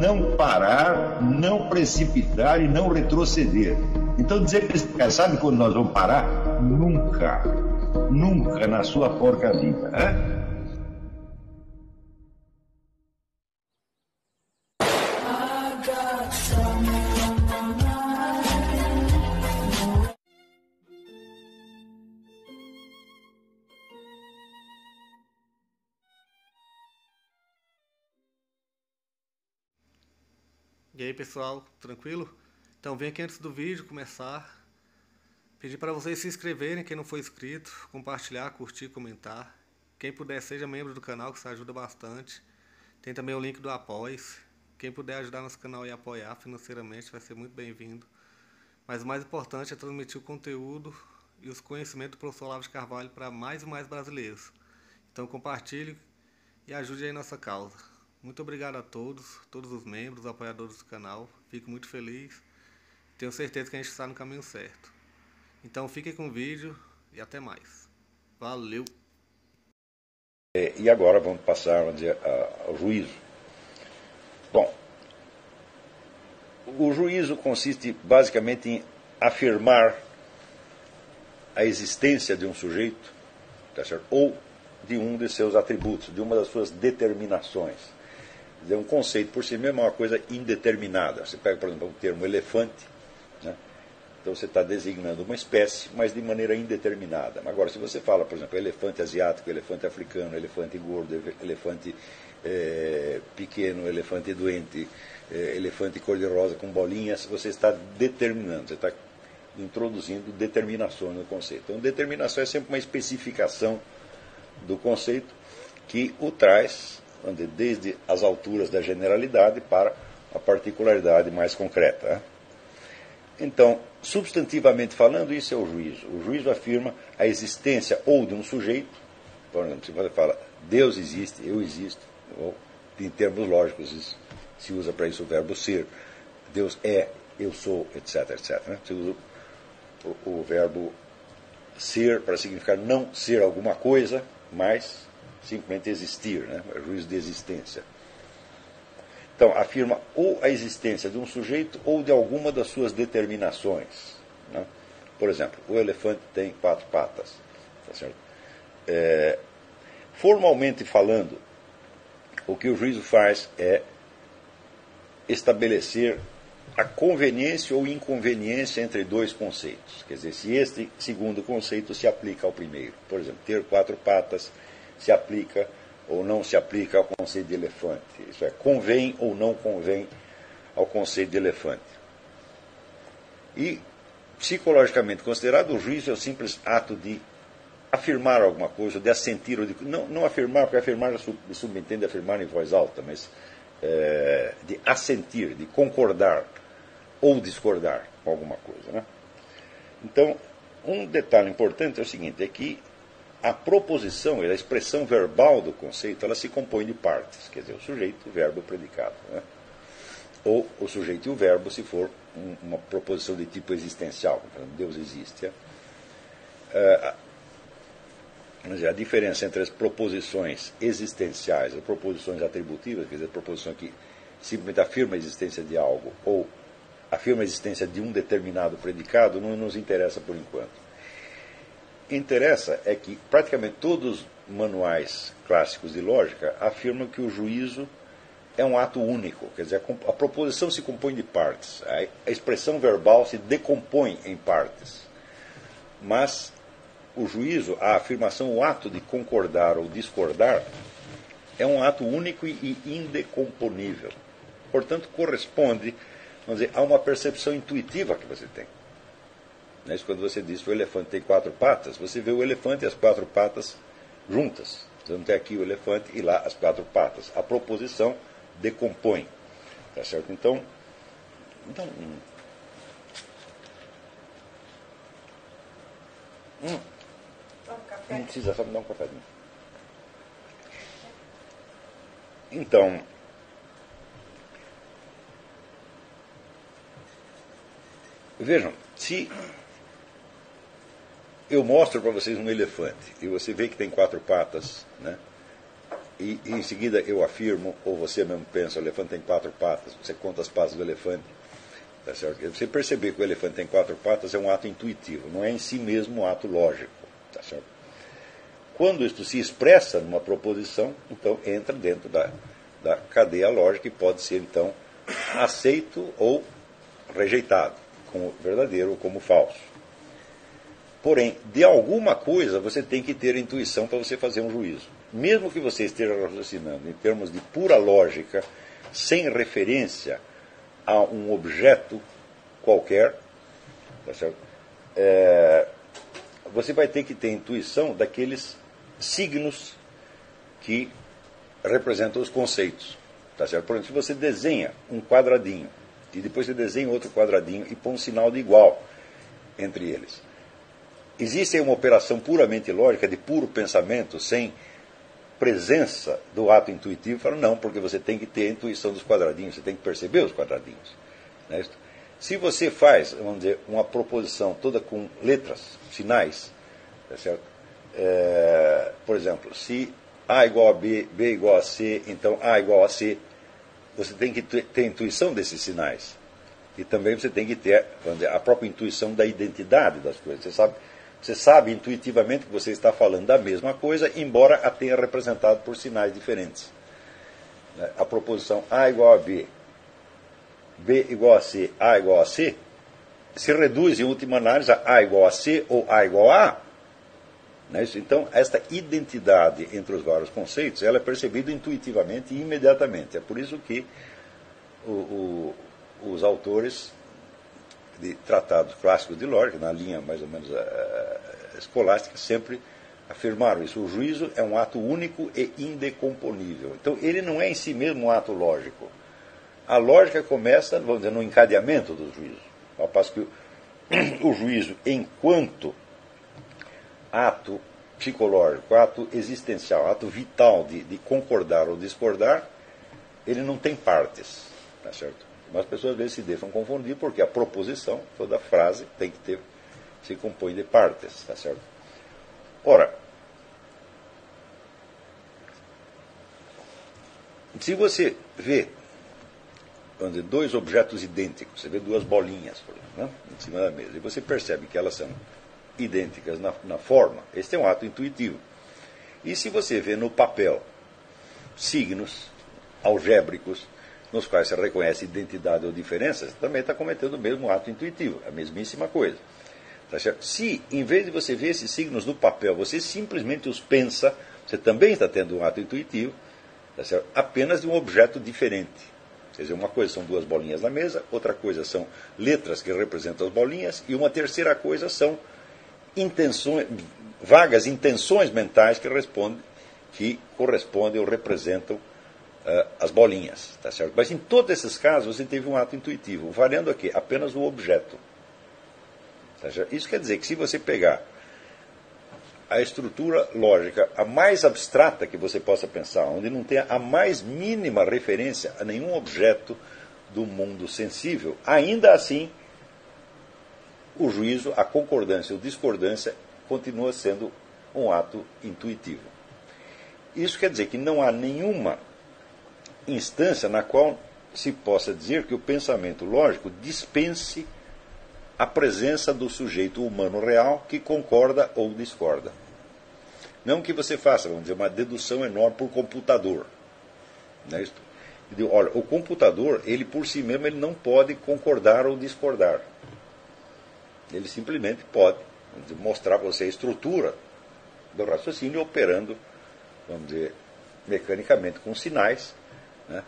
não parar, não precipitar e não retroceder. Então dizer que eles sabe quando nós vamos parar? Nunca. Nunca na sua porca vida. Né? E aí pessoal, tranquilo? Então vem aqui antes do vídeo começar, pedir para vocês se inscreverem, quem não for inscrito, compartilhar, curtir, comentar. Quem puder seja membro do canal, que isso ajuda bastante. Tem também o link do Apoies. Quem puder ajudar nosso canal e apoiar financeiramente vai ser muito bem-vindo. Mas o mais importante é transmitir o conteúdo e os conhecimentos do professor Olavo de Carvalho para mais e mais brasileiros. Então compartilhe e ajude aí nossa causa. Muito obrigado a todos, todos os membros, apoiadores do canal. Fico muito feliz. Tenho certeza que a gente está no caminho certo. Então fiquem com o vídeo e até mais. Valeu! É, e agora vamos passar dizer, ao juízo. Bom, o juízo consiste basicamente em afirmar a existência de um sujeito, tá ou de um de seus atributos, de uma das suas determinações dizer, um conceito por si mesmo é uma coisa indeterminada. Você pega, por exemplo, o termo elefante, né? então você está designando uma espécie, mas de maneira indeterminada. Agora, se você fala, por exemplo, elefante asiático, elefante africano, elefante gordo, elefante é, pequeno, elefante doente, é, elefante cor-de-rosa com bolinhas, você está determinando, você está introduzindo determinações no conceito. Então, determinação é sempre uma especificação do conceito que o traz desde as alturas da generalidade para a particularidade mais concreta. Né? Então, substantivamente falando, isso é o juízo. O juízo afirma a existência ou de um sujeito, por exemplo, se você fala Deus existe, eu existo, ou em termos lógicos isso, se usa para isso o verbo ser, Deus é, eu sou, etc, etc. Se usa o, o verbo ser para significar não ser alguma coisa, mas simplesmente existir, né? é juízo de existência. Então, afirma ou a existência de um sujeito ou de alguma das suas determinações. Né? Por exemplo, o elefante tem quatro patas. Tá? É, formalmente falando, o que o juízo faz é estabelecer a conveniência ou inconveniência entre dois conceitos. Quer dizer, se este segundo conceito se aplica ao primeiro. Por exemplo, ter quatro patas se aplica ou não se aplica ao conceito de elefante. Isso é, convém ou não convém ao conceito de elefante. E, psicologicamente considerado, o juízo é o simples ato de afirmar alguma coisa, de assentir, ou de, não, não afirmar, porque afirmar subentende afirmar em voz alta, mas é, de assentir, de concordar ou discordar com alguma coisa. Né? Então, um detalhe importante é o seguinte, é que a proposição, a expressão verbal do conceito, ela se compõe de partes, quer dizer, o sujeito, o verbo, o predicado. Né? Ou o sujeito e o verbo, se for um, uma proposição de tipo existencial, Deus existe. É? Uh, a diferença entre as proposições existenciais e proposições atributivas, quer dizer, a proposição que simplesmente afirma a existência de algo ou afirma a existência de um determinado predicado, não nos interessa por enquanto interessa é que praticamente todos os manuais clássicos de lógica afirmam que o juízo é um ato único, quer dizer, a proposição se compõe de partes, a expressão verbal se decompõe em partes. Mas o juízo, a afirmação, o ato de concordar ou discordar, é um ato único e indecomponível. Portanto, corresponde, vamos dizer, a uma percepção intuitiva que você tem. Né? Isso quando você diz que o elefante tem quatro patas, você vê o elefante e as quatro patas juntas. Não tem aqui o elefante e lá as quatro patas. A proposição decompõe. Tá certo? Então, então hum. Hum. Não precisa, só me dar um café. Então, vejam, se eu mostro para vocês um elefante e você vê que tem quatro patas, né? e, e, em seguida eu afirmo, ou você mesmo pensa, o elefante tem quatro patas, você conta as patas do elefante. Tá certo? Você perceber que o elefante tem quatro patas é um ato intuitivo, não é em si mesmo um ato lógico. Tá certo? Quando isto se expressa numa proposição, então entra dentro da, da cadeia lógica e pode ser então aceito ou rejeitado, como verdadeiro ou como falso. Porém, de alguma coisa você tem que ter intuição para você fazer um juízo. Mesmo que você esteja raciocinando em termos de pura lógica, sem referência a um objeto qualquer, tá certo? É, você vai ter que ter intuição daqueles signos que representam os conceitos. Tá certo? Por exemplo, se você desenha um quadradinho e depois você desenha outro quadradinho e põe um sinal de igual entre eles. Existe uma operação puramente lógica, de puro pensamento, sem presença do ato intuitivo? Fala, não, porque você tem que ter a intuição dos quadradinhos, você tem que perceber os quadradinhos. Né? Se você faz, vamos dizer, uma proposição toda com letras, sinais, tá certo? É, por exemplo, se A igual a B, B igual a C, então A igual a C, você tem que ter intuição desses sinais. E também você tem que ter dizer, a própria intuição da identidade das coisas. Você sabe, você sabe intuitivamente que você está falando da mesma coisa, embora a tenha representado por sinais diferentes. Né? A proposição A igual a B, B igual a C, A igual a C, se reduz em última análise a A igual a C ou A igual a A. Né? Então, esta identidade entre os vários conceitos ela é percebida intuitivamente e imediatamente. É por isso que o, o, os autores de tratados clássicos de lógica, na linha mais ou menos uh, escolástica, sempre afirmaram isso. O juízo é um ato único e indecomponível. Então, ele não é em si mesmo um ato lógico. A lógica começa, vamos dizer, no encadeamento do juízo. Ao passo que o, juízo, enquanto ato psicológico, ato existencial, ato vital de, de concordar ou discordar, ele não tem partes. Tá certo? Mas as pessoas às vezes se deixam confundir porque a proposição, toda frase, tem que ter, se compõe de partes. Tá certo? Ora, se você vê dizer, dois objetos idênticos, você vê duas bolinhas por exemplo, né, em cima da mesa, e você percebe que elas são idênticas na, na forma, este é um ato intuitivo. E se você vê no papel signos algébricos, nos quais você reconhece identidade ou diferença, você também está cometendo o mesmo ato intuitivo, a mesmíssima coisa. Tá se, em vez de você ver esses signos no papel, você simplesmente os pensa, você também está tendo um ato intuitivo, tá apenas de um objeto diferente. Quer dizer, uma coisa são duas bolinhas na mesa, outra coisa são letras que representam as bolinhas, e uma terceira coisa são intenções, vagas intenções mentais que, respondem, que correspondem ou representam uh, as bolinhas. Tá certo? Mas em todos esses casos você teve um ato intuitivo, valendo aqui apenas o objeto. Tá Isso quer dizer que se você pegar a estrutura lógica a mais abstrata que você possa pensar, onde não tenha a mais mínima referência a nenhum objeto do mundo sensível, ainda assim o juízo, a concordância ou discordância continua sendo um ato intuitivo. Isso quer dizer que não há nenhuma instância na qual se possa dizer que o pensamento lógico dispense a presença do sujeito humano real que concorda ou discorda. Não que você faça, vamos dizer, uma dedução enorme por computador. É isso? Olha, o computador, ele por si mesmo, ele não pode concordar ou discordar. Ele simplesmente pode dizer, mostrar para você a estrutura do raciocínio operando, vamos dizer, mecanicamente com sinais, né?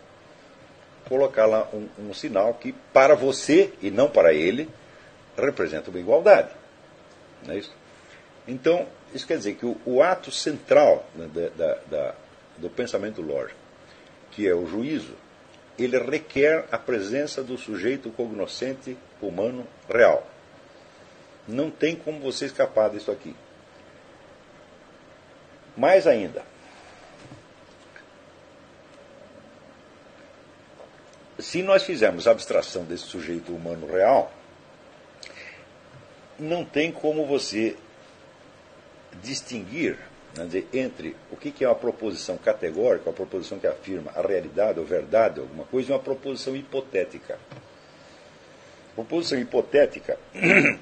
colocar lá um, um sinal que, para você e não para ele, representa uma igualdade. Não é isso? Então, isso quer dizer que o, o ato central né, da, da, do pensamento lógico, que é o juízo, ele requer a presença do sujeito cognoscente humano real. Não tem como você escapar disso aqui. Mais ainda, se nós fizermos abstração desse sujeito humano real, não tem como você distinguir dizer, entre o que é uma proposição categórica, uma proposição que afirma a realidade ou verdade, alguma coisa, e uma proposição hipotética. Proposição hipotética.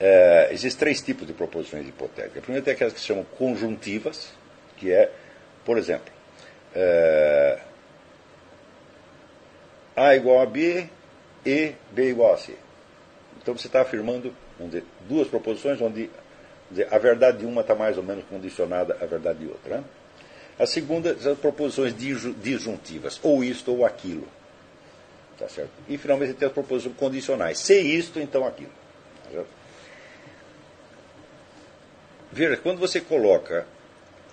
é, existem três tipos de proposições hipotéticas. Primeiro tem aquelas que se chamam conjuntivas, que é, por exemplo, é, A igual a B e B igual a C. Então você está afirmando dizer, duas proposições onde dizer, a verdade de uma está mais ou menos condicionada à verdade de outra. Né? A segunda são proposições disjuntivas, ou isto ou aquilo. Tá certo? E finalmente tem as proposições condicionais. Se isto, então aquilo. Tá Veja, quando você coloca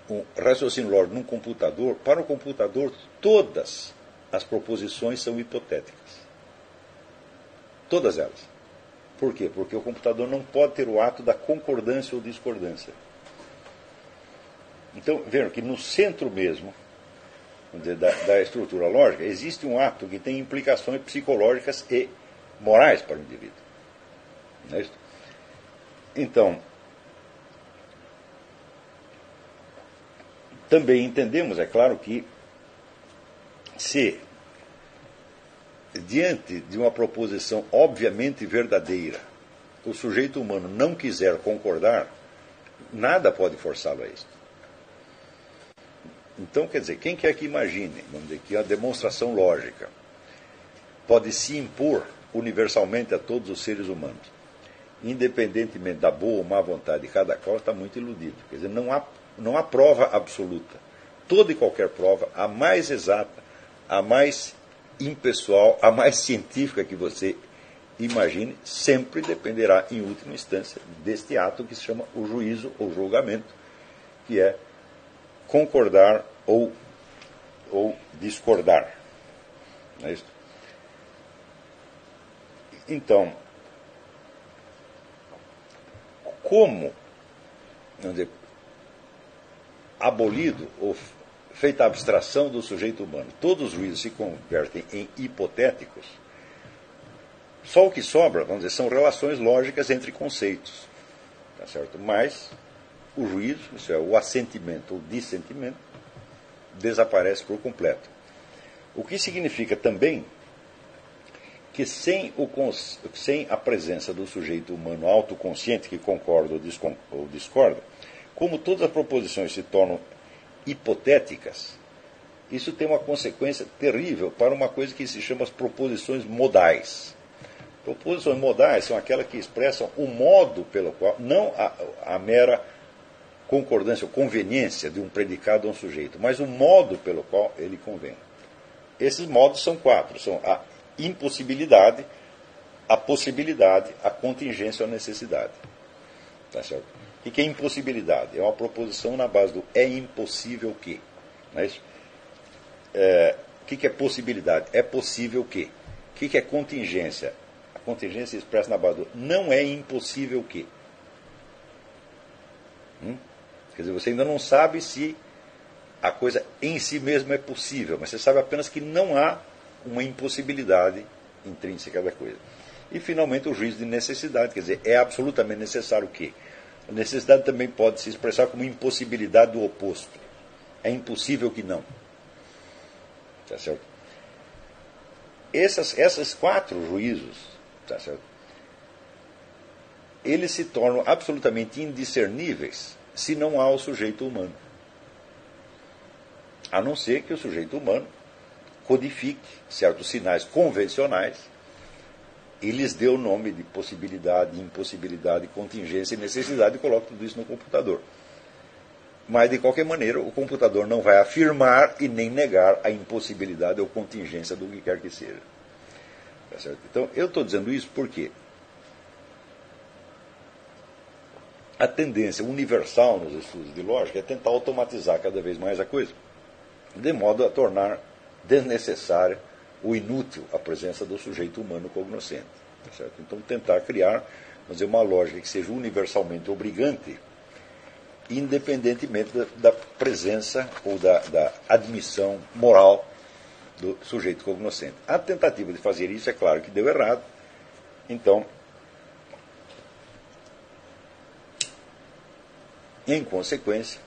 um raciocínio lógico num computador, para o computador todas as proposições são hipotéticas. Todas elas. Por quê? Porque o computador não pode ter o ato da concordância ou discordância. Então, vejam que no centro mesmo da, da estrutura lógica existe um ato que tem implicações psicológicas e morais para o indivíduo. Não é isso? Então, também entendemos, é claro, que se diante de uma proposição obviamente verdadeira, o sujeito humano não quiser concordar, nada pode forçá-lo a isso. Então, quer dizer, quem quer que imagine, vamos dizer, que a demonstração lógica pode se impor universalmente a todos os seres humanos, independentemente da boa ou má vontade de cada qual, está muito iludido. Quer dizer, não há, não há prova absoluta. Toda e qualquer prova, a mais exata, a mais impessoal, a mais científica que você imagine, sempre dependerá, em última instância, deste ato que se chama o juízo ou julgamento, que é concordar ou, ou discordar. Não é isso? Então, como dizer, abolido ou feita a abstração do sujeito humano, todos os juízos se convertem em hipotéticos, só o que sobra, vamos dizer, são relações lógicas entre conceitos. Tá certo? Mas o juízo, isso é, o assentimento ou dissentimento, desaparece por completo. O que significa também que sem, o, sem a presença do sujeito humano autoconsciente que concorda ou discorda, como todas as proposições se tornam hipotéticas, isso tem uma consequência terrível para uma coisa que se chama as proposições modais. Proposições modais são aquelas que expressam o modo pelo qual, não a, a mera concordância ou conveniência de um predicado a um sujeito, mas o modo pelo qual ele convém. Esses modos são quatro: são a impossibilidade, a possibilidade, a contingência ou a necessidade. Tá certo? O que é impossibilidade? É uma proposição na base do é impossível que. Não é isso? É, o que é possibilidade? É possível que. O que é contingência? A contingência expressa na base do não é impossível que. Hum? Quer dizer, você ainda não sabe se a coisa em si mesma é possível, mas você sabe apenas que não há uma impossibilidade intrínseca da coisa. E, finalmente, o juízo de necessidade, quer dizer, é absolutamente necessário que a necessidade também pode se expressar como impossibilidade do oposto. É impossível que não. Tá certo? Essas, essas quatro juízos, tá certo? Eles se tornam absolutamente indiscerníveis se não há o sujeito humano. A não ser que o sujeito humano codifique certos sinais convencionais e lhes dê o nome de possibilidade, impossibilidade, contingência e necessidade e coloque tudo isso no computador. Mas, de qualquer maneira, o computador não vai afirmar e nem negar a impossibilidade ou contingência do que quer que seja. Tá então, eu estou dizendo isso porque a tendência universal nos estudos de lógica é tentar automatizar cada vez mais a coisa, de modo a tornar desnecessária ou inútil a presença do sujeito humano cognoscente. Tá então, tentar criar dizer, uma lógica que seja universalmente obrigante, independentemente da, da presença ou da, da admissão moral do sujeito cognoscente. A tentativa de fazer isso, é claro que deu errado, então Em consequência,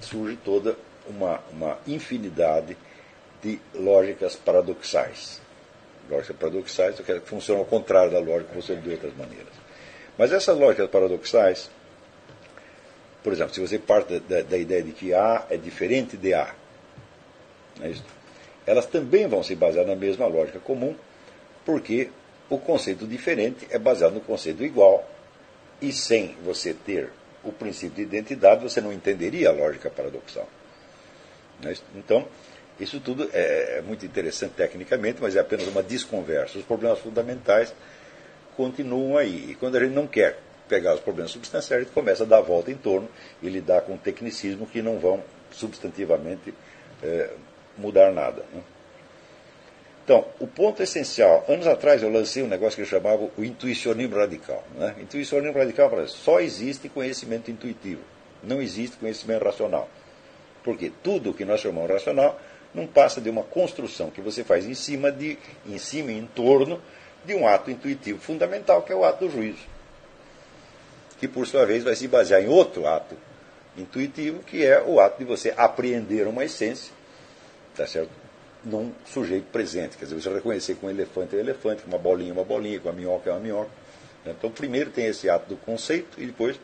surge toda uma, uma infinidade de lógicas paradoxais. Lógicas paradoxais que funcionam ao contrário da lógica, funcionam de outras maneiras. Mas essas lógicas paradoxais, por exemplo, se você parte da, da ideia de que A é diferente de A, é elas também vão se basear na mesma lógica comum, porque o conceito diferente é baseado no conceito igual, e sem você ter o princípio de identidade, você não entenderia a lógica paradoxal. É então, isso tudo é, é muito interessante tecnicamente, mas é apenas uma desconversa. Os problemas fundamentais continuam aí. E quando a gente não quer pegar os problemas substanciais, a gente começa a dar a volta em torno e lidar com tecnicismo que não vão substantivamente é, mudar nada. Né? Então, o ponto essencial, anos atrás eu lancei um negócio que eu chamava o intuicionismo radical. Né? Intuicionismo radical só existe conhecimento intuitivo, não existe conhecimento racional. Porque tudo o que nós chamamos racional não passa de uma construção que você faz em cima de, em cima e em torno de um ato intuitivo fundamental, que é o ato do juízo. Que por sua vez vai se basear em outro ato intuitivo, que é o ato de você apreender uma essência, tá certo? Num sujeito presente. Quer dizer, você reconhecer que um elefante é um elefante, que uma bolinha é uma bolinha, que uma minhoca é uma minhoca. Né? Então, primeiro tem esse ato do conceito e depois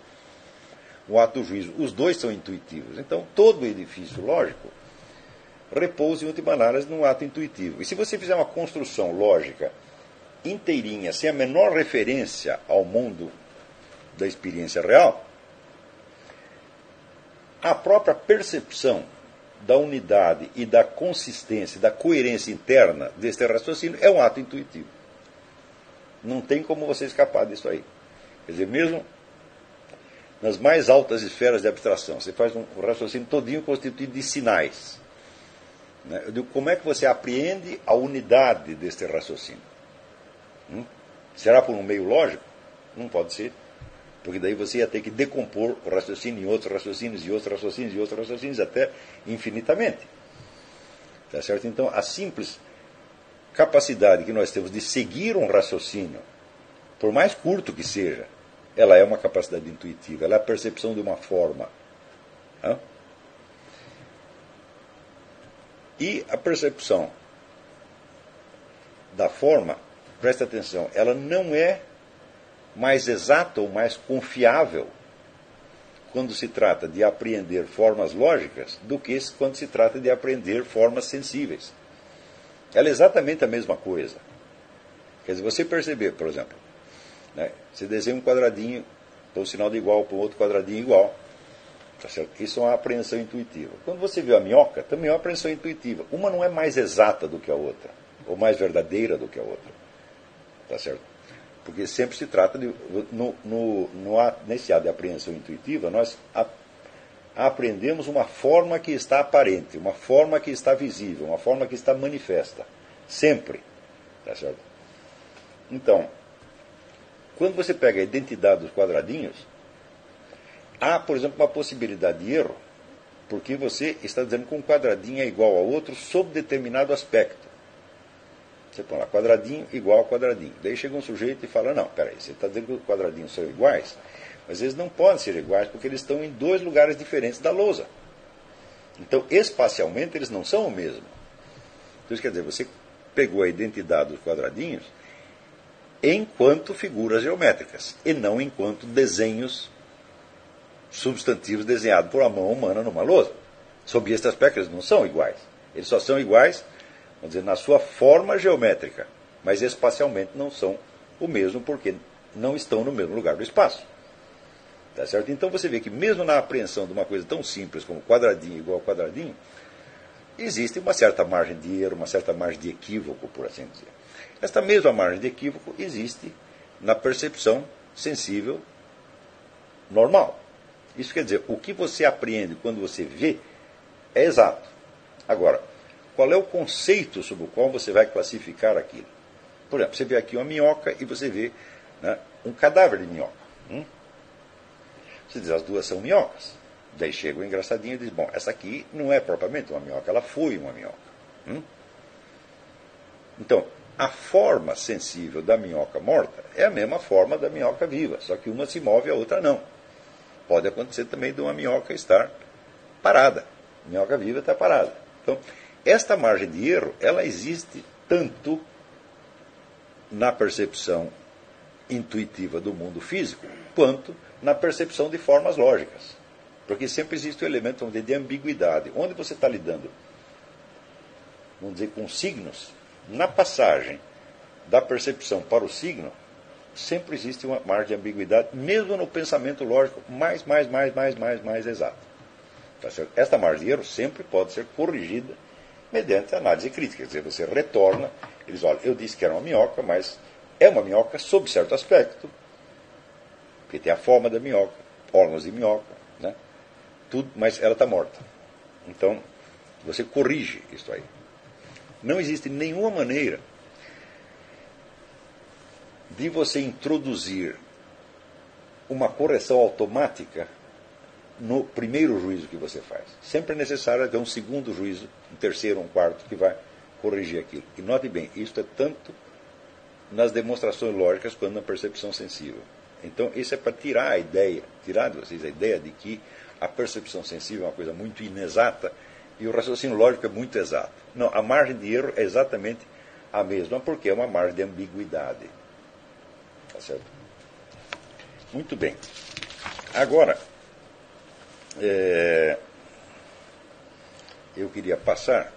o ato do juízo. Os dois são intuitivos. Então, todo edifício lógico repousa, em última análise, num ato intuitivo. E se você fizer uma construção lógica inteirinha, sem a menor referência ao mundo da experiência real, a própria percepção da unidade e da consistência, da coerência interna deste raciocínio é um ato intuitivo. Não tem como você escapar disso aí. Quer dizer, mesmo nas mais altas esferas de abstração, você faz um raciocínio todinho constituído de sinais. Né? Eu digo, como é que você apreende a unidade deste raciocínio? Hum? Será por um meio lógico? Não pode ser. Porque daí você ia ter que decompor o raciocínio em outros raciocínios, e outros raciocínios, e outros raciocínios, até infinitamente. Tá certo? Então, a simples capacidade que nós temos de seguir um raciocínio, por mais curto que seja, ela é uma capacidade intuitiva, ela é a percepção de uma forma. Hã? E a percepção da forma, presta atenção, ela não é mais exata ou mais confiável quando se trata de apreender formas lógicas do que quando se trata de aprender formas sensíveis. Ela é exatamente a mesma coisa. Quer dizer, você perceber, por exemplo, né, você desenha um quadradinho, põe um sinal de igual para um outro quadradinho igual. Tá certo? Isso é uma apreensão intuitiva. Quando você vê a minhoca, também é uma apreensão intuitiva. Uma não é mais exata do que a outra, ou mais verdadeira do que a outra. Tá certo? Porque sempre se trata de. No, no, no, nesse ato de apreensão intuitiva, nós a, aprendemos uma forma que está aparente, uma forma que está visível, uma forma que está manifesta. Sempre. Tá certo? Então, quando você pega a identidade dos quadradinhos, há, por exemplo, uma possibilidade de erro, porque você está dizendo que um quadradinho é igual ao outro sob determinado aspecto. Você põe lá quadradinho igual a quadradinho. Daí chega um sujeito e fala: Não, peraí, você está dizendo que os quadradinhos são iguais, mas eles não podem ser iguais porque eles estão em dois lugares diferentes da lousa. Então, espacialmente, eles não são o mesmo. Então, isso quer dizer, você pegou a identidade dos quadradinhos enquanto figuras geométricas e não enquanto desenhos substantivos desenhados por uma mão humana numa lousa. Sob este aspecto, eles não são iguais. Eles só são iguais vamos dizer, na sua forma geométrica, mas espacialmente não são o mesmo porque não estão no mesmo lugar do espaço. Tá certo? Então você vê que mesmo na apreensão de uma coisa tão simples como quadradinho igual a quadradinho, existe uma certa margem de erro, uma certa margem de equívoco, por assim dizer. Esta mesma margem de equívoco existe na percepção sensível normal. Isso quer dizer, o que você apreende quando você vê é exato. Agora, qual é o conceito sobre o qual você vai classificar aquilo. Por exemplo, você vê aqui uma minhoca e você vê né, um cadáver de minhoca. Hum? Você diz, as duas são minhocas. Daí chega o engraçadinho e diz, bom, essa aqui não é propriamente uma minhoca, ela foi uma minhoca. Hum? Então, a forma sensível da minhoca morta é a mesma forma da minhoca viva, só que uma se move e a outra não. Pode acontecer também de uma minhoca estar parada. Minhoca viva está parada. Então, esta margem de erro, ela existe tanto na percepção intuitiva do mundo físico, quanto na percepção de formas lógicas. Porque sempre existe o um elemento dizer, de ambiguidade. Onde você está lidando, vamos dizer, com signos, na passagem da percepção para o signo, sempre existe uma margem de ambiguidade, mesmo no pensamento lógico mais, mais, mais, mais, mais, mais exato. Tá Esta margem de erro sempre pode ser corrigida mediante análise crítica. Quer dizer, você retorna, eles olham, eu disse que era uma minhoca, mas é uma minhoca sob certo aspecto, porque tem a forma da minhoca, órgãos de minhoca, né? Tudo, mas ela está morta. Então, você corrige isso aí. Não existe nenhuma maneira de você introduzir uma correção automática no primeiro juízo que você faz. Sempre é necessário ter um segundo juízo, um terceiro, um quarto, que vai corrigir aquilo. E note bem, isso é tanto nas demonstrações lógicas quanto na percepção sensível. Então, isso é para tirar a ideia, tirar de vocês a ideia de que a percepção sensível é uma coisa muito inexata e o raciocínio lógico é muito exato. Não, a margem de erro é exatamente a mesma, porque é uma margem de ambiguidade. Tá certo? Muito bem. Agora, é, eu queria passar,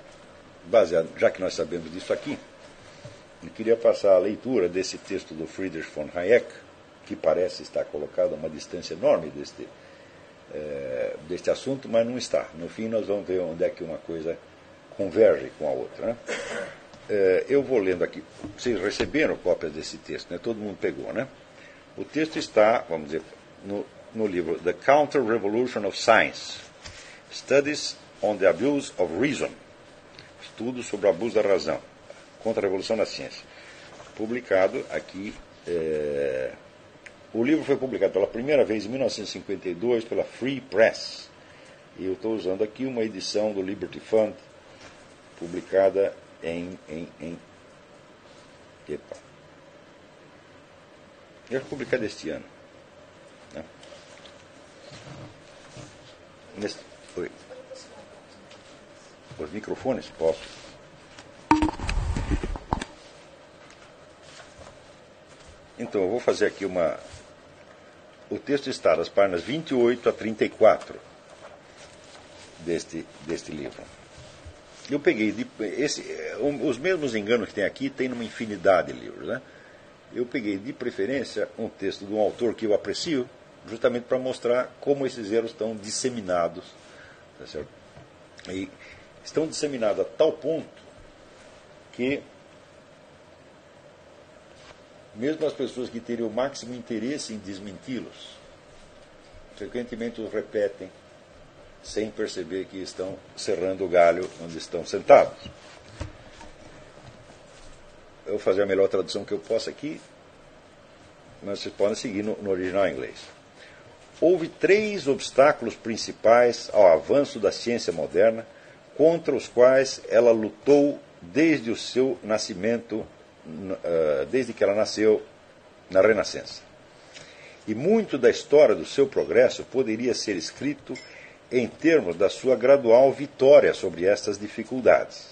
baseado, já que nós sabemos disso aqui, eu queria passar a leitura desse texto do Friedrich von Hayek, que parece estar colocado a uma distância enorme deste, é, deste assunto, mas não está. No fim, nós vamos ver onde é que uma coisa converge com a outra. Né? É, eu vou lendo aqui. Vocês receberam cópias desse texto, né? todo mundo pegou, né? O texto está, vamos dizer, no, no livro The Counter-Revolution of Science Studies on the Abuse of Reason Estudos sobre o abuso da razão contra a revolução da ciência. Publicado aqui. É... O livro foi publicado pela primeira vez em 1952 pela Free Press. E eu estou usando aqui uma edição do Liberty Fund, publicada em. em, em... Epa. Eu publicada este ano. Né? Neste... Oi. Os microfones? Posso. Então, eu vou fazer aqui uma. O texto está nas páginas 28 a 34 deste, deste livro. Eu peguei de, esse, os mesmos enganos que tem aqui, tem numa infinidade de livros. Né? Eu peguei de preferência um texto de um autor que eu aprecio, justamente para mostrar como esses erros estão disseminados. Tá certo? E estão disseminados a tal ponto que mesmo as pessoas que teriam o máximo interesse em desmenti-los, frequentemente os repetem sem perceber que estão serrando o galho onde estão sentados. Eu vou fazer a melhor tradução que eu posso aqui, mas vocês podem seguir no, no original inglês. Houve três obstáculos principais ao avanço da ciência moderna, contra os quais ela lutou desde o seu nascimento eh, desde que ela nasceu na Renascença. E muito da história do seu progresso poderia ser escrito em termos da sua gradual vitória sobre estas dificuldades.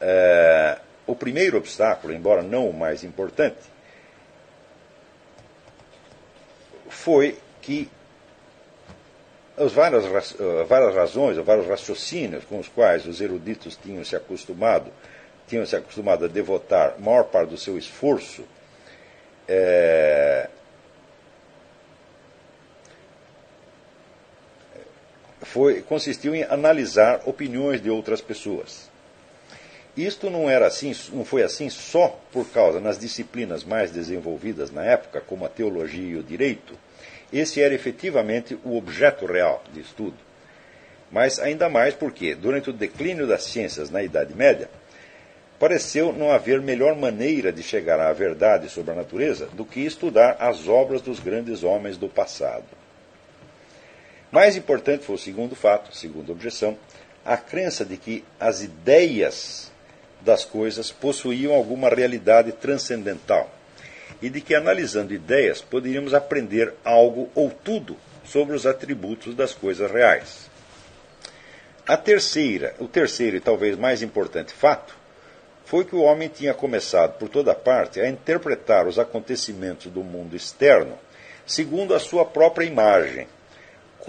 É, o primeiro obstáculo, embora não o mais importante, foi que as várias, eh, várias razões, os vários raciocínios com os quais os eruditos tinham se acostumado tinham se acostumado a devotar a maior parte do seu esforço é, foi, consistiu em analisar opiniões de outras pessoas. Isto não era assim, não foi assim só por causa nas disciplinas mais desenvolvidas na época, como a teologia e o direito. Esse era efetivamente o objeto real de estudo. Mas ainda mais porque, durante o declínio das ciências na Idade Média, pareceu não haver melhor maneira de chegar à verdade sobre a natureza do que estudar as obras dos grandes homens do passado. Mais importante foi o segundo fato, segunda objeção, a crença de que as ideias das coisas possuíam alguma realidade transcendental e de que, analisando ideias, poderíamos aprender algo ou tudo sobre os atributos das coisas reais. A terceira, o terceiro e talvez mais importante fato foi que o homem tinha começado por toda parte a interpretar os acontecimentos do mundo externo segundo a sua própria imagem,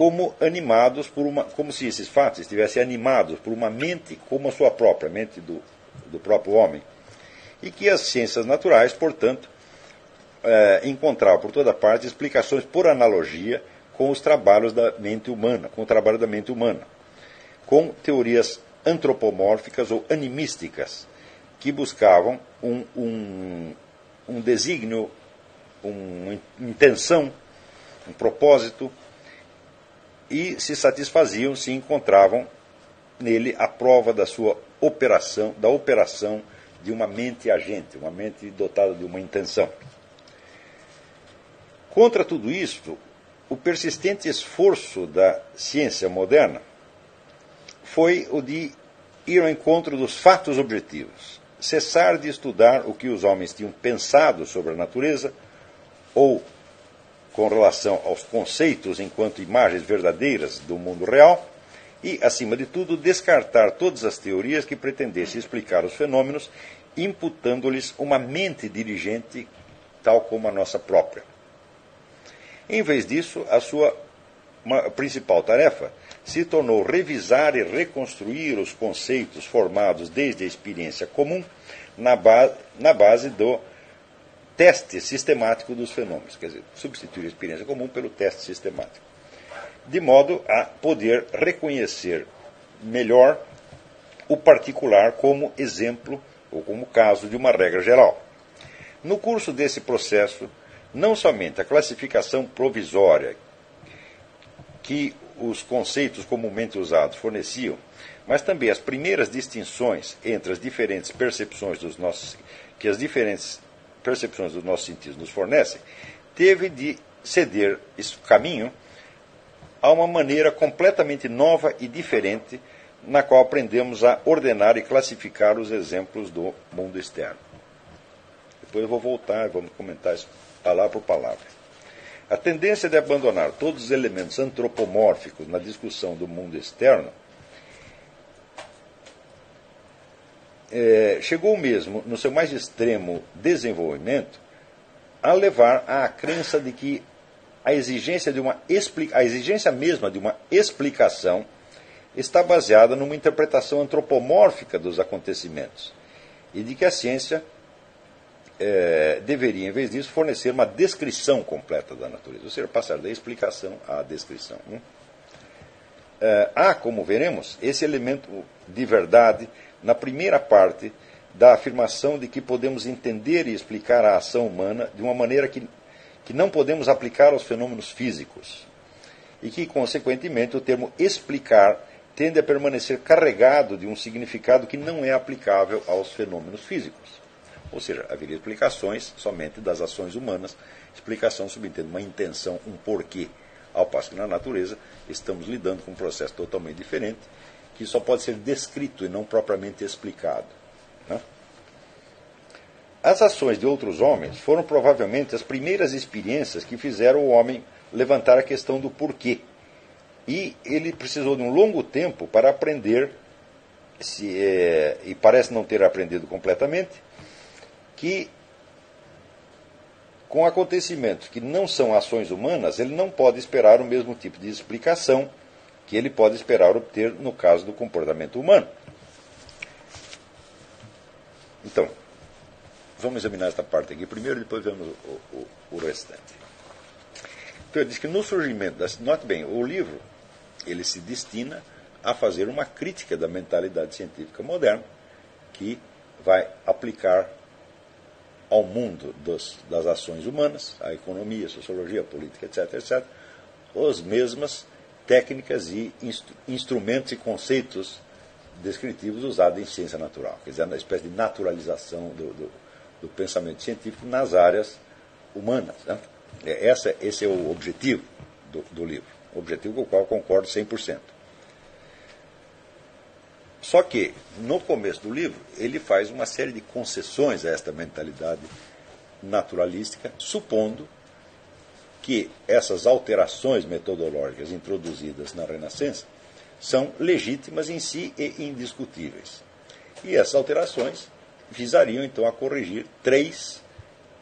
como animados por uma, como se esses fatos estivessem animados por uma mente como a sua própria, mente do, do próprio homem, e que as ciências naturais, portanto, eh, encontravam por toda parte explicações por analogia com os trabalhos da mente humana, com o trabalho da mente humana, com teorias antropomórficas ou animísticas que buscavam um, um, um desígnio, uma intenção, um propósito e se satisfaziam se encontravam nele a prova da sua operação, da operação de uma mente agente, uma mente dotada de uma intenção. Contra tudo isto, o persistente esforço da ciência moderna foi o de ir ao encontro dos fatos objetivos, cessar de estudar o que os homens tinham pensado sobre a natureza ou com relação aos conceitos enquanto imagens verdadeiras do mundo real e, acima de tudo, descartar todas as teorias que pretendessem explicar os fenômenos, imputando-lhes uma mente dirigente tal como a nossa própria. Em vez disso, a sua principal tarefa se tornou revisar e reconstruir os conceitos formados desde a experiência comum na, ba na base do teste sistemático dos fenômenos, quer dizer, substituir a experiência comum pelo teste sistemático, de modo a poder reconhecer melhor o particular como exemplo ou como caso de uma regra geral. No curso desse processo, não somente a classificação provisória que os conceitos comumente usados forneciam, mas também as primeiras distinções entre as diferentes percepções dos nossos que as diferentes percepções dos nossos sentidos nos fornecem, teve de ceder esse caminho a uma maneira completamente nova e diferente na qual aprendemos a ordenar e classificar os exemplos do mundo externo. Depois eu vou voltar e vamos comentar isso palavra por palavra. A tendência de abandonar todos os elementos antropomórficos na discussão do mundo externo é, chegou mesmo, no seu mais extremo desenvolvimento, a levar à crença de que a exigência, de uma a exigência mesma de uma explicação está baseada numa interpretação antropomórfica dos acontecimentos e de que a ciência é, deveria, em vez disso, fornecer uma descrição completa da natureza, ou seja, passar da explicação à descrição. Né? É, há, como veremos, esse elemento de verdade na primeira parte da afirmação de que podemos entender e explicar a ação humana de uma maneira que, que não podemos aplicar aos fenômenos físicos. E que, consequentemente, o termo explicar tende a permanecer carregado de um significado que não é aplicável aos fenômenos físicos. Ou seja, haveria explicações somente das ações humanas, explicação subentende uma intenção, um porquê. Ao passo que na natureza estamos lidando com um processo totalmente diferente, que só pode ser descrito e não propriamente explicado. Né? As ações de outros homens foram provavelmente as primeiras experiências que fizeram o homem levantar a questão do porquê. E ele precisou de um longo tempo para aprender, se, é, e parece não ter aprendido completamente, que com acontecimentos que não são ações humanas, ele não pode esperar o mesmo tipo de explicação que ele pode esperar obter no caso do comportamento humano. Então, vamos examinar esta parte aqui primeiro, depois vemos o, o, o restante. Então, ele diz que no surgimento das. Note bem, o livro ele se destina a fazer uma crítica da mentalidade científica moderna que vai aplicar ao mundo dos, das ações humanas, a economia, a sociologia, a política, etc., etc., as mesmas técnicas e instru instrumentos e conceitos descritivos usados em ciência natural, quer dizer, uma espécie de naturalização do, do, do pensamento científico nas áreas humanas. Né? É, essa, esse é o objetivo do, do livro, objetivo com o qual concordo 100%. Só que, no começo do livro, ele faz uma série de concessões a esta mentalidade naturalística, supondo que essas alterações metodológicas introduzidas na Renascença são legítimas em si e indiscutíveis. E essas alterações visariam então a corrigir três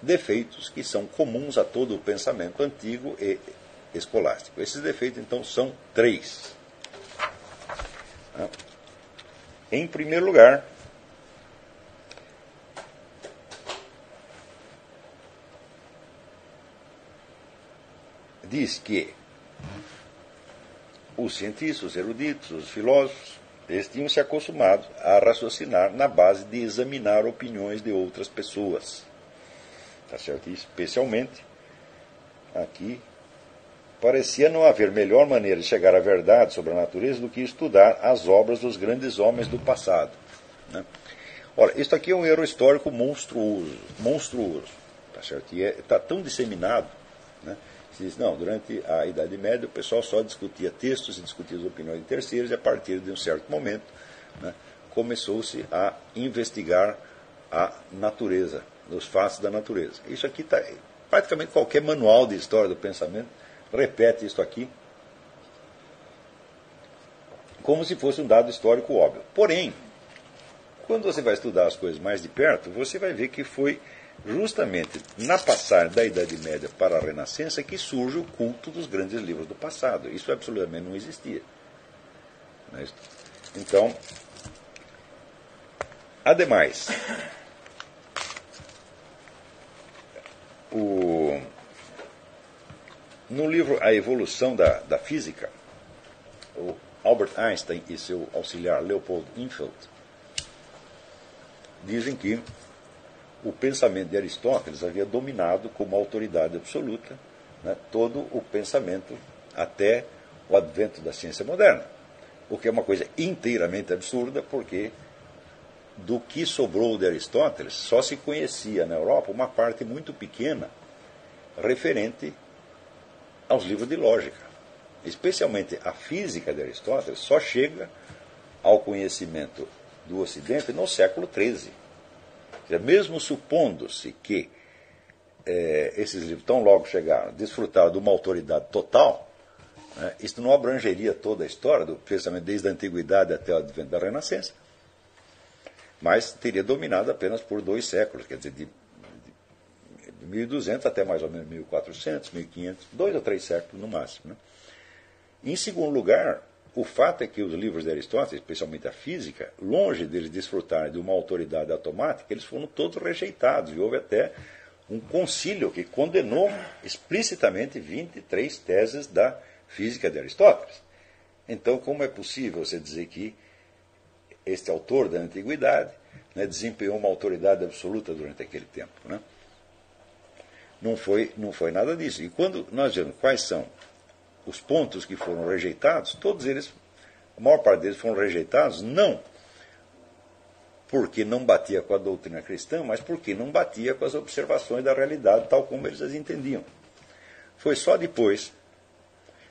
defeitos que são comuns a todo o pensamento antigo e escolástico. Esses defeitos então são três. Em primeiro lugar, diz que os cientistas, os eruditos, os filósofos, eles tinham se acostumado a raciocinar na base de examinar opiniões de outras pessoas. Tá certo? E especialmente aqui parecia não haver melhor maneira de chegar à verdade sobre a natureza do que estudar as obras dos grandes homens do passado. Né? Ora, isso aqui é um erro histórico monstruoso, monstruoso, tá certo? E está é, tão disseminado, né? Se diz, não, durante a Idade Média o pessoal só discutia textos e discutia as opiniões de terceiros e a partir de um certo momento né, começou-se a investigar a natureza, os fatos da natureza. Isso aqui está praticamente qualquer manual de história do pensamento repete isso aqui como se fosse um dado histórico óbvio. Porém, quando você vai estudar as coisas mais de perto, você vai ver que foi justamente na passagem da Idade Média para a Renascença que surge o culto dos grandes livros do passado. Isso absolutamente não existia. É então, ademais, o, no livro A Evolução da, da Física, o Albert Einstein e seu auxiliar Leopold Infeld dizem que o pensamento de Aristóteles havia dominado como autoridade absoluta né, todo o pensamento até o advento da ciência moderna. O que é uma coisa inteiramente absurda, porque do que sobrou de Aristóteles só se conhecia na Europa uma parte muito pequena referente aos livros de lógica. Especialmente a física de Aristóteles só chega ao conhecimento do Ocidente no século XIII. Mesmo supondo-se que é, esses livros, tão logo chegaram, desfrutaram de uma autoridade total, né, isso não abrangeria toda a história do pensamento desde a antiguidade até o advento da Renascença, mas teria dominado apenas por dois séculos, quer dizer, de 1200 até mais ou menos 1400, 1500, dois ou três séculos no máximo. Né? Em segundo lugar, o fato é que os livros de Aristóteles, especialmente a física, longe deles desfrutarem de uma autoridade automática, eles foram todos rejeitados. E houve até um concílio que condenou explicitamente 23 teses da física de Aristóteles. Então, como é possível você dizer que este autor da antiguidade né, desempenhou uma autoridade absoluta durante aquele tempo? Né? Não foi, não foi nada disso. E quando nós vemos quais são os pontos que foram rejeitados, todos eles, a maior parte deles foram rejeitados não porque não batia com a doutrina cristã, mas porque não batia com as observações da realidade tal como eles as entendiam. Foi só depois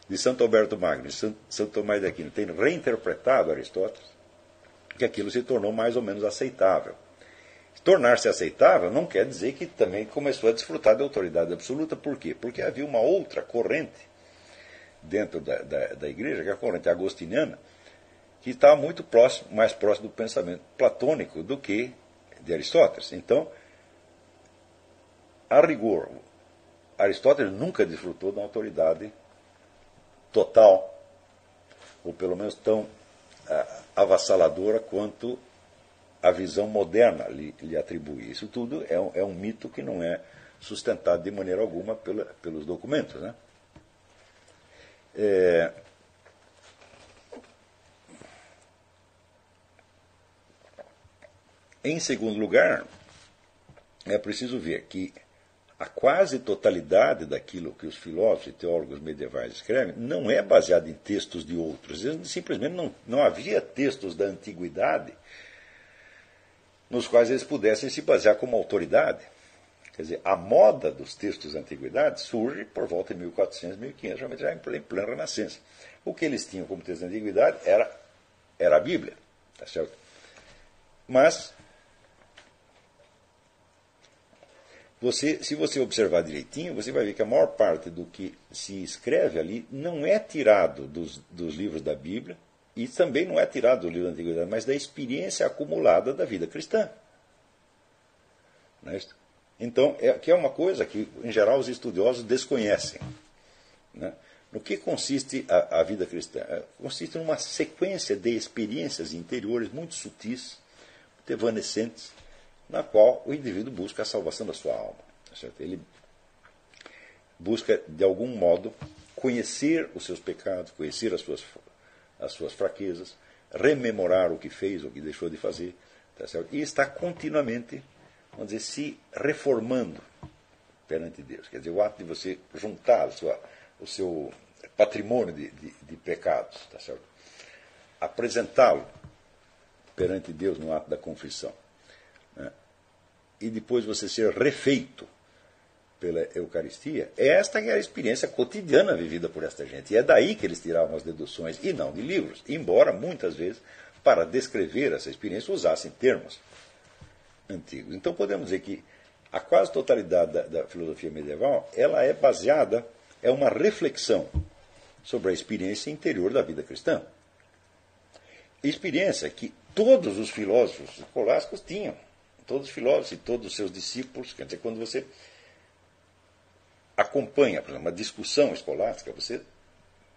de Santo Alberto Magno e Santo Tomás de Aquino terem reinterpretado Aristóteles que aquilo se tornou mais ou menos aceitável. Tornar-se aceitável não quer dizer que também começou a desfrutar de autoridade absoluta. Por quê? Porque havia uma outra corrente dentro da, da, da igreja, que é a corrente agostiniana, que está muito próximo, mais próximo do pensamento platônico do que de Aristóteles. Então, a rigor, Aristóteles nunca desfrutou de uma autoridade total, ou pelo menos tão avassaladora quanto a visão moderna lhe, lhe atribui. Isso tudo é um, é um, mito que não é sustentado de maneira alguma pela, pelos documentos. Né? É, em segundo lugar, é preciso ver que a quase totalidade daquilo que os filósofos e teólogos medievais escrevem não é baseada em textos de outros. Simplesmente não, não havia textos da antiguidade nos quais eles pudessem se basear como autoridade. Quer dizer, a moda dos textos da antiguidade surge por volta de 1400, 1500, realmente já em plena Renascença. O que eles tinham como texto da antiguidade era, era a Bíblia, tá certo? Mas você, se você observar direitinho, você vai ver que a maior parte do que se escreve ali não é tirado dos, dos livros da Bíblia e também não é tirado do livro da Antiguidade, mas da experiência acumulada da vida cristã. É então, é, que é uma coisa que, em geral, os estudiosos desconhecem. Né? No que consiste a, a vida cristã? É, consiste numa sequência de experiências interiores muito sutis, muito evanescentes, na qual o indivíduo busca a salvação da sua alma. Tá certo? Ele busca, de algum modo, conhecer os seus pecados, conhecer as suas, as suas fraquezas, rememorar o que fez, o que deixou de fazer, tá e está continuamente, vamos dizer, se reformando perante Deus. Quer dizer, o ato de você juntar sua, o seu patrimônio de, de, de pecados, tá apresentá-lo perante Deus no ato da confissão né, e depois você ser refeito pela Eucaristia, esta é a experiência cotidiana vivida por esta gente. E é daí que eles tiravam as deduções, e não de livros, embora muitas vezes, para descrever essa experiência, usassem termos Então podemos dizer que a quase totalidade da, da filosofia medieval ela é baseada, é uma reflexão sobre a experiência interior da vida cristã. Experiência que todos os filósofos escolásticos tinham todos os filósofos e todos os seus discípulos. Quer dizer, quando você acompanha, por exemplo, uma discussão escolástica, você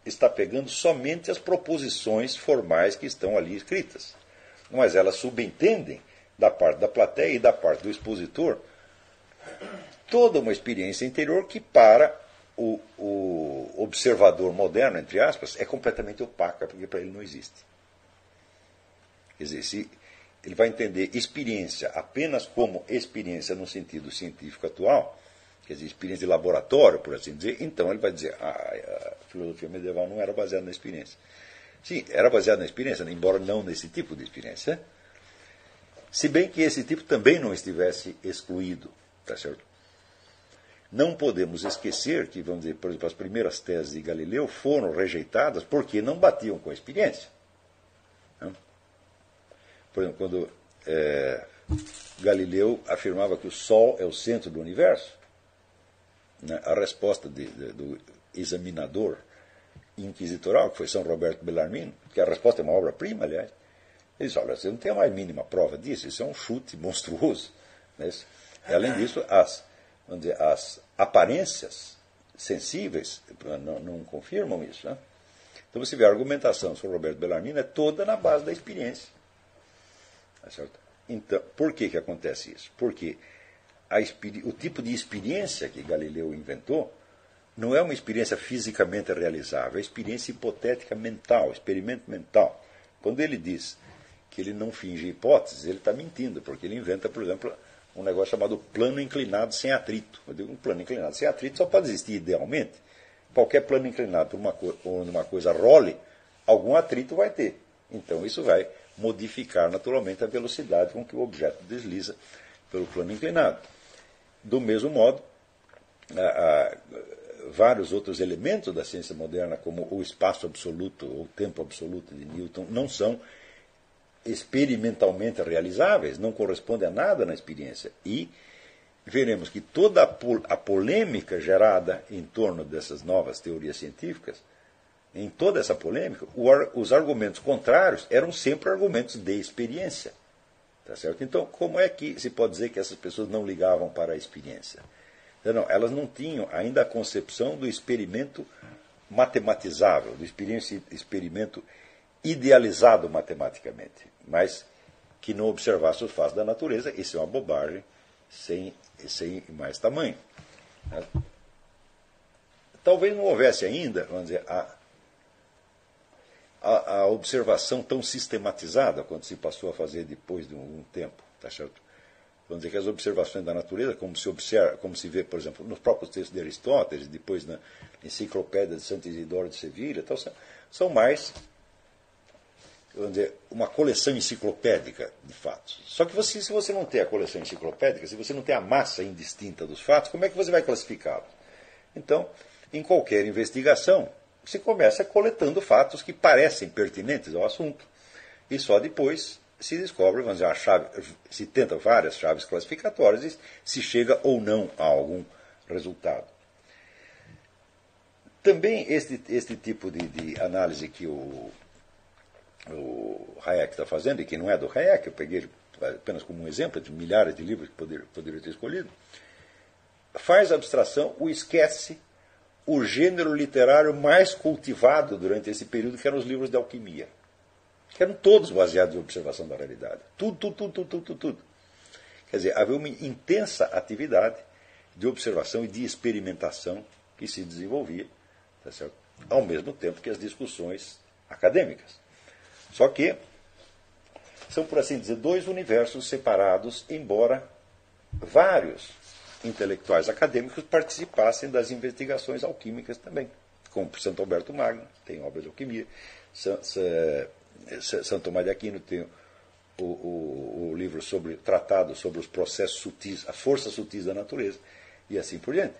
está pegando somente as proposições formais que estão ali escritas. Mas elas subentendem, da parte da plateia e da parte do expositor, toda uma experiência interior que, para o, o observador moderno, entre aspas, é completamente opaca, porque para ele não existe. Quer dizer, se ele vai entender experiência apenas como experiência no sentido científico atual, quer dizer, experiência de laboratório, por assim dizer, então ele vai dizer, ah, a filosofia medieval não era baseada na experiência. Sim, era baseada na experiência, embora não nesse tipo de experiência. Se bem que esse tipo também não estivesse excluído, tá certo? Não podemos esquecer que, vamos dizer, por exemplo, as primeiras teses de Galileu foram rejeitadas porque não batiam com a experiência. Por exemplo, quando é, Galileu afirmava que o Sol é o centro do universo, né, a resposta de, de, do examinador inquisitoral, que foi São Roberto Bellarmino, que a resposta é uma obra-prima, aliás, ele diz, olha, você não tem a mais mínima prova disso, isso é um chute monstruoso. Né? Além disso, as, vamos dizer, as aparências sensíveis não, não confirmam isso. Né? Então você vê a argumentação sobre Roberto Bellarmino é toda na base da experiência. Tá? Então, por que, que acontece isso? Porque a, o tipo de experiência que Galileu inventou não é uma experiência fisicamente realizável, é experiência hipotética mental, experimento mental. Quando ele diz que ele não finge hipóteses, ele está mentindo, porque ele inventa, por exemplo, um negócio chamado plano inclinado sem atrito. Eu digo, um plano inclinado sem atrito só pode existir idealmente. Qualquer plano inclinado por uma, onde uma coisa role, algum atrito vai ter. Então isso vai modificar naturalmente a velocidade com que o objeto desliza pelo plano inclinado. Do mesmo modo, há, vários outros elementos da ciência moderna, como o espaço absoluto ou o tempo absoluto de Newton, não são experimentalmente realizáveis, não correspondem a nada na experiência. E veremos que toda a polêmica gerada em torno dessas novas teorias científicas em toda essa polêmica, os argumentos contrários eram sempre argumentos de experiência. Tá certo? Então, como é que se pode dizer que essas pessoas não ligavam para a experiência? Então, não, elas não tinham ainda a concepção do experimento matematizável, do experimento idealizado matematicamente, mas que não observasse os fatos da natureza, isso é uma bobagem sem, sem mais tamanho. Né? Talvez não houvesse ainda, vamos dizer, a, a, a, observação tão sistematizada quando se passou a fazer depois de um, um tempo, tá certo? Vamos dizer que as observações da natureza, como se observa, como se vê, por exemplo, nos próprios textos de Aristóteles, depois na Enciclopédia de Santo Isidoro de Sevilha, então, são mais dizer, uma coleção enciclopédica de fatos. Só que você, se você não tem a coleção enciclopédica, se você não tem a massa indistinta dos fatos, como é que você vai classificá-los? Então, em qualquer investigação, se começa coletando fatos que parecem pertinentes ao assunto. E só depois se descobre, vamos dizer, chave, se tenta várias chaves classificatórias e se chega ou não a algum resultado. Também este, este tipo de, de análise que o, o Hayek está fazendo, e que não é do Hayek, eu peguei apenas como um exemplo de milhares de livros que poderia, poderia ter escolhido, faz abstração, o esquece o gênero literário mais cultivado durante esse período, que eram os livros de alquimia. Que eram todos baseados em observação da realidade. Tudo, tudo, tudo, tudo, tudo, tudo. Quer dizer, havia uma intensa atividade de observação e de experimentação que se desenvolvia, tá certo? ao mesmo tempo que as discussões acadêmicas. Só que são, por assim dizer, dois universos separados, embora vários intelectuais acadêmicos participassem das investigações alquímicas também, como Santo Alberto Magno, tem obras de alquimia, Santo Tomás de Aquino tem o, o, o, livro sobre tratado sobre os processos sutis, a força sutis da natureza, e assim por diante.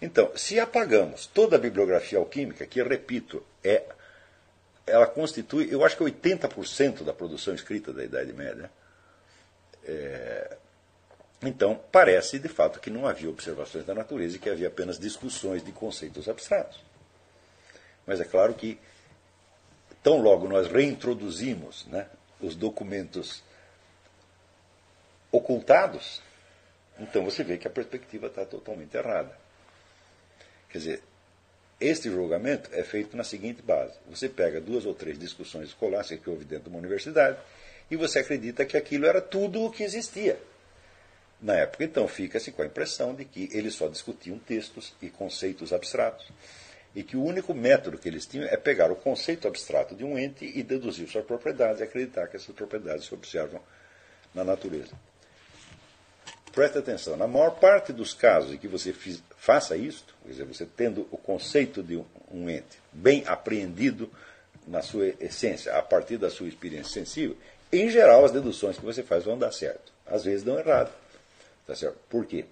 Então, se apagamos toda a bibliografia alquímica, que, repito, é, ela constitui, eu acho que 80% da produção escrita da Idade Média, é, então, parece de fato que não havia observações da natureza e que havia apenas discussões de conceitos abstratos. Mas é claro que, tão logo nós reintroduzimos né, os documentos ocultados, então você vê que a perspectiva está totalmente errada. Quer dizer, este julgamento é feito na seguinte base: você pega duas ou três discussões escolásticas que houve dentro de uma universidade e você acredita que aquilo era tudo o que existia na época. Então fica-se com a impressão de que eles só discutiam textos e conceitos abstratos e que o único método que eles tinham é pegar o conceito abstrato de um ente e deduzir suas propriedades e acreditar que essas propriedades se observam na natureza. Preste atenção, na maior parte dos casos em que você faça isto, quer dizer, você tendo o conceito de um ente bem apreendido na sua essência, a partir da sua experiência sensível, em geral as deduções que você faz vão dar certo. Às vezes dão errado. Tá certo? Por quê?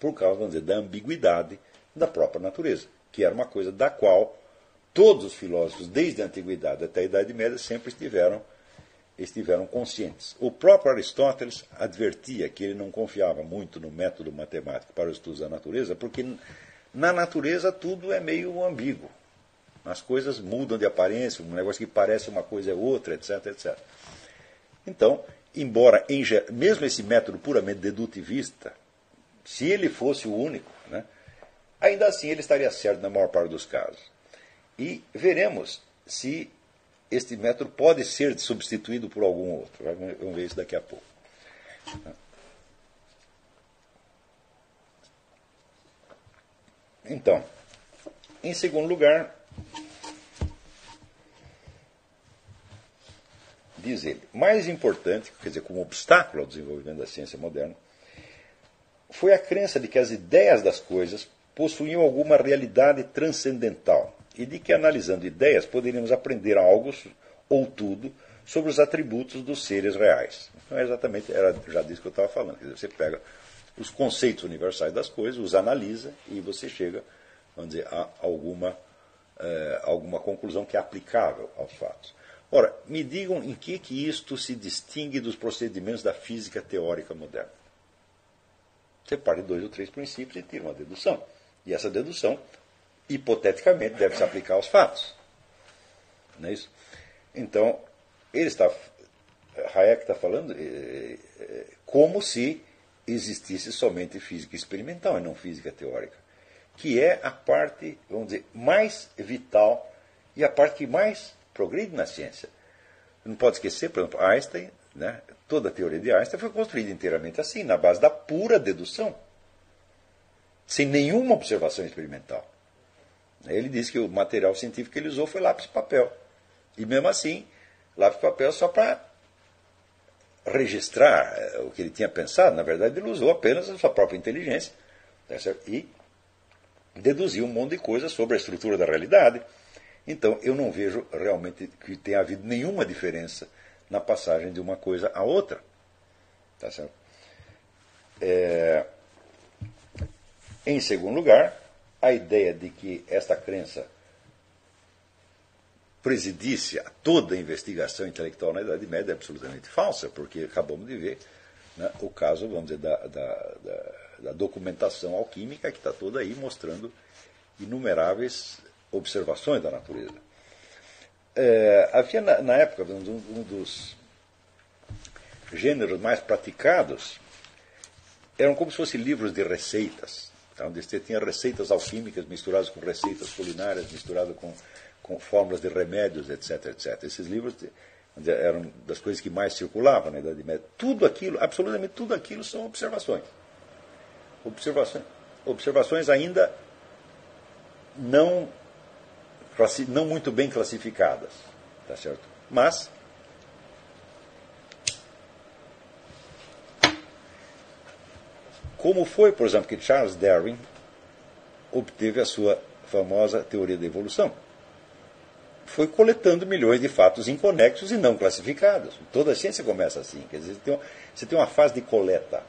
Por causa, vamos dizer, da ambiguidade da própria natureza, que era uma coisa da qual todos os filósofos, desde a antiguidade até a Idade Média, sempre estiveram, estiveram conscientes. O próprio Aristóteles advertia que ele não confiava muito no método matemático para os estudos da natureza, porque na natureza tudo é meio ambíguo. As coisas mudam de aparência, um negócio que parece uma coisa é outra, etc, etc. Então, embora em, mesmo esse método puramente dedutivista, se ele fosse o único, né, ainda assim ele estaria certo na maior parte dos casos. E veremos se este método pode ser substituído por algum outro. Vamos ver isso daqui a pouco. Então, em segundo lugar, diz ele, mais importante, quer dizer, como obstáculo ao desenvolvimento da ciência moderna, foi a crença de que as ideias das coisas possuíam alguma realidade transcendental e de que, analisando ideias, poderíamos aprender algo ou tudo sobre os atributos dos seres reais. Então, é exatamente, era já disso que eu estava falando. Quer dizer, você pega os conceitos universais das coisas, os analisa e você chega, vamos dizer, a alguma, eh, alguma conclusão que é aplicável aos fatos. Ora, me digam em que, que isto se distingue dos procedimentos da física teórica moderna. Você parte dois ou três princípios e tira uma dedução. E essa dedução, hipoteticamente, deve se aplicar aos fatos. Não é isso? Então, ele está, Hayek está falando é, é, como se existisse somente física experimental e não física teórica, que é a parte, vamos dizer, mais vital e a parte que mais progride na ciência. Não pode esquecer, por exemplo, Einstein, né, toda a teoria de Einstein foi construída inteiramente assim, na base da pura dedução, sem nenhuma observação experimental. Ele disse que o material científico que ele usou foi lápis e papel. E mesmo assim, lápis e papel só para registrar eh, o que ele tinha pensado. Na verdade, ele usou apenas a sua própria inteligência tá e deduziu um monte de coisas sobre a estrutura da realidade, então, eu não vejo realmente que tenha havido nenhuma diferença na passagem de uma coisa a outra. Tá certo? É... Em segundo lugar, a ideia de que esta crença presidisse toda a investigação intelectual na Idade Média é absolutamente falsa, porque acabamos de ver né, o caso, vamos dizer, da, da, da, da documentação alquímica, que está toda aí mostrando inumeráveis observações da natureza. É, havia na, na época um, um, dos gêneros mais praticados eram como se fossem livros de receitas, onde você tinha receitas alquímicas misturadas com receitas culinárias, misturadas com, com fórmulas de remédios, etc, etc. Esses livros eram das coisas que mais circulavam na Idade Média. Tudo aquilo, absolutamente tudo aquilo são observações. Observações, observações ainda não, não muito bem classificadas, tá certo? Mas como foi, por exemplo, que Charles Darwin obteve a sua famosa teoria da evolução? Foi coletando milhões de fatos inconexos e não classificados. Toda a ciência começa assim. Quer dizer, você tem uma, você tem uma fase de coleta,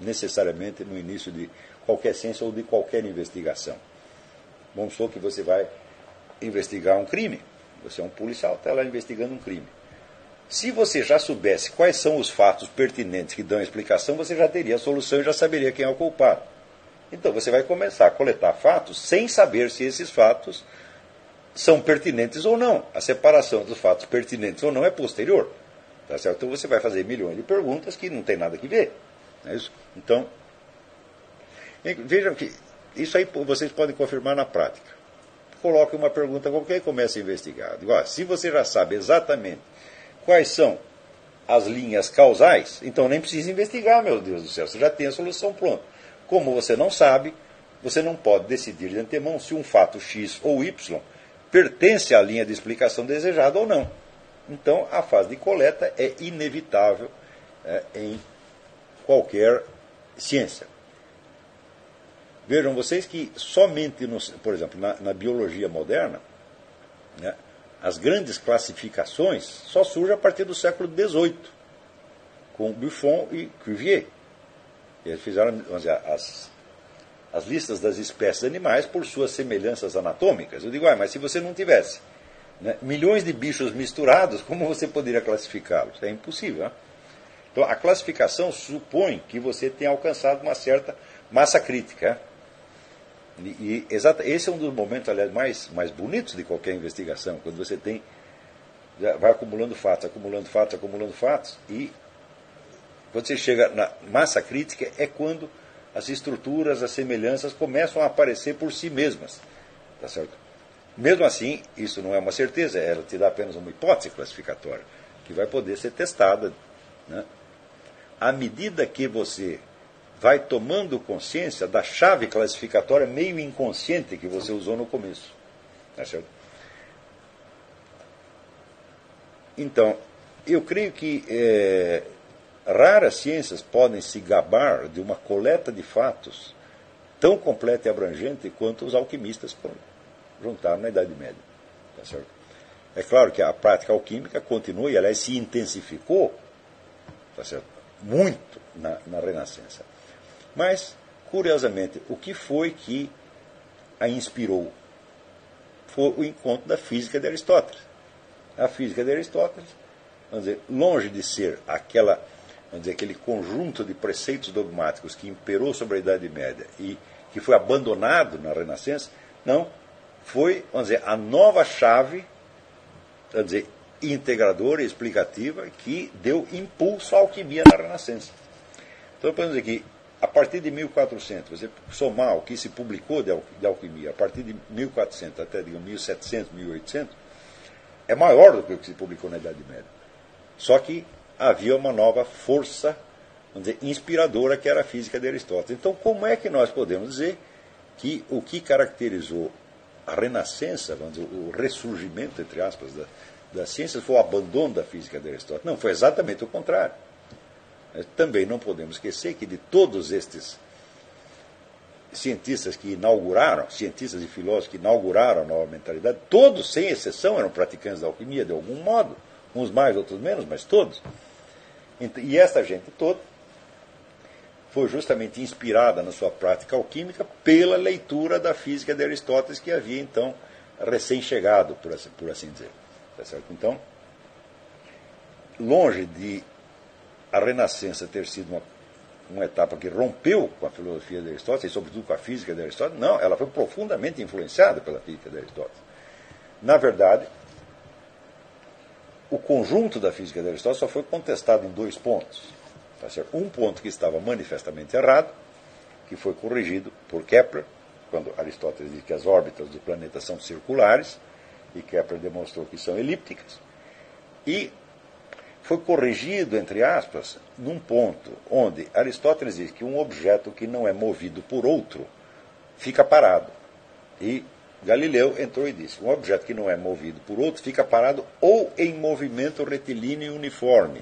necessariamente no início de qualquer ciência ou de qualquer investigação. Vamos supor que você vai investigar um crime. Você é um policial, está lá investigando um crime. Se você já soubesse quais são os fatos pertinentes que dão a explicação, você já teria a solução e já saberia quem é o culpado. Então você vai começar a coletar fatos sem saber se esses fatos são pertinentes ou não. A separação dos fatos pertinentes ou não é posterior. Tá certo? Então você vai fazer milhões de perguntas que não tem nada que ver. É isso? Então, vejam que isso aí vocês podem confirmar na prática. Coloque uma pergunta qualquer e comece a investigar. Digo, ó, se você já sabe exatamente quais são as linhas causais, então nem precisa investigar, meu Deus do céu, você já tem a solução pronta. Como você não sabe, você não pode decidir de antemão se um fato X ou Y pertence à linha de explicação desejada ou não. Então, a fase de coleta é inevitável é, em qualquer ciência. Vejam vocês que somente, no, por exemplo, na, na biologia moderna, né, as grandes classificações só surgem a partir do século XVIII, com Buffon e Cuvier. Eles fizeram dizer, as, as listas das espécies animais por suas semelhanças anatômicas. Eu digo, ah, mas se você não tivesse né, milhões de bichos misturados, como você poderia classificá-los? É impossível. Né? Então, a classificação supõe que você tenha alcançado uma certa massa crítica. E, e exata, esse é um dos momentos, aliás, mais, mais bonitos de qualquer investigação, quando você tem. vai acumulando fatos, acumulando fatos, acumulando fatos, e quando você chega na massa crítica é quando as estruturas, as semelhanças começam a aparecer por si mesmas. Tá certo? Mesmo assim, isso não é uma certeza, ela te dá apenas uma hipótese classificatória, que vai poder ser testada. Né? À medida que você vai tomando consciência da chave classificatória meio inconsciente que você usou no começo. Tá certo? Então, eu creio que é, raras ciências podem se gabar de uma coleta de fatos tão completa e abrangente quanto os alquimistas juntaram na Idade Média. Tá certo? É claro que a prática alquímica continua e, aliás, se intensificou tá certo? muito na, na Renascença. Mas, curiosamente, o que foi que a inspirou? Foi o encontro da física de Aristóteles. A física de Aristóteles, vamos dizer, longe de ser aquela, vamos dizer, aquele conjunto de preceitos dogmáticos que imperou sobre a Idade Média e que foi abandonado na Renascença, não, foi, vamos dizer, a nova chave, vamos dizer, integradora e explicativa que deu impulso à alquimia na Renascença. Então, podemos dizer que a partir de 1400, você somar o que se publicou de, alquimia, a partir de 1400 até digamos, 1700, 1800, é maior do que o que se publicou na Idade Média. Só que havia uma nova força, vamos dizer, inspiradora, que era a física de Aristóteles. Então, como é que nós podemos dizer que o que caracterizou a renascença, vamos dizer, o ressurgimento, entre aspas, da, das ciências foi o abandono da física de Aristóteles? Não, foi exatamente o contrário. Também não podemos esquecer que de todos estes cientistas que inauguraram, cientistas e filósofos que inauguraram a nova mentalidade, todos, sem exceção, eram praticantes da alquimia de algum modo, uns mais, outros menos, mas todos. E essa gente toda foi justamente inspirada na sua prática alquímica pela leitura da física de Aristóteles, que havia então recém-chegado, por assim, por assim dizer. Tá certo? Então, longe de a Renascença ter sido uma, uma etapa que rompeu com a filosofia de Aristóteles, e sobretudo com a física de Aristóteles, não, ela foi profundamente influenciada pela física de Aristóteles. Na verdade, o conjunto da física de Aristóteles só foi contestado em dois pontos. Um ponto que estava manifestamente errado, que foi corrigido por Kepler, quando Aristóteles diz que as órbitas do planeta são circulares, e Kepler demonstrou que são elípticas, e foi corrigido, entre aspas, num ponto onde Aristóteles diz que um objeto que não é movido por outro fica parado. E Galileu entrou e disse: um objeto que não é movido por outro fica parado ou em movimento retilíneo uniforme.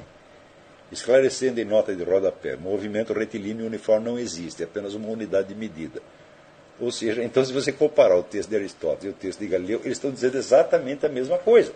Esclarecendo em nota de rodapé: movimento retilíneo uniforme não existe, é apenas uma unidade de medida. Ou seja, então, se você comparar o texto de Aristóteles e o texto de Galileu, eles estão dizendo exatamente a mesma coisa.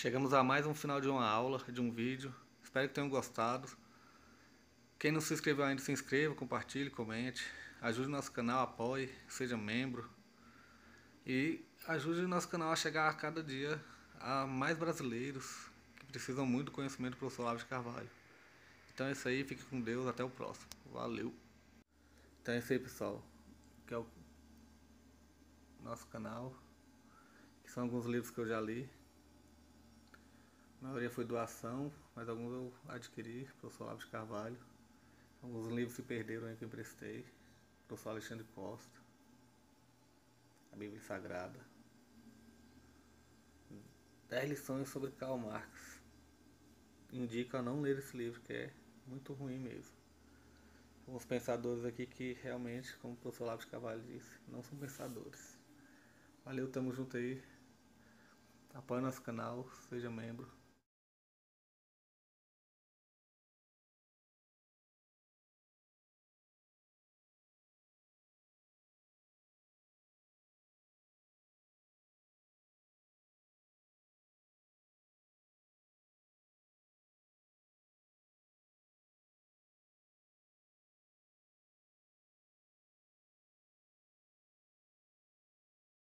Chegamos a mais um final de uma aula, de um vídeo. Espero que tenham gostado. Quem não se inscreveu ainda, se inscreva, compartilhe, comente. Ajude nosso canal, apoie, seja membro. E ajude nosso canal a chegar a cada dia a mais brasileiros que precisam muito do conhecimento do professor Olavo de Carvalho. Então é isso aí, fique com Deus, até o próximo. Valeu! Então é isso aí pessoal, que é o nosso canal, que são alguns livros que eu já li. A maioria foi doação, mas alguns eu adquiri, professor Olavo de Carvalho. Alguns livros se perderam aí que eu emprestei, professor Alexandre Costa, a Bíblia Sagrada. 10 lições sobre Karl Marx. Indico a não ler esse livro, que é muito ruim mesmo. Alguns pensadores aqui que realmente, como o professor Olavo de Carvalho disse, não são pensadores. Valeu, tamo junto aí. Apoie nosso canal, seja membro.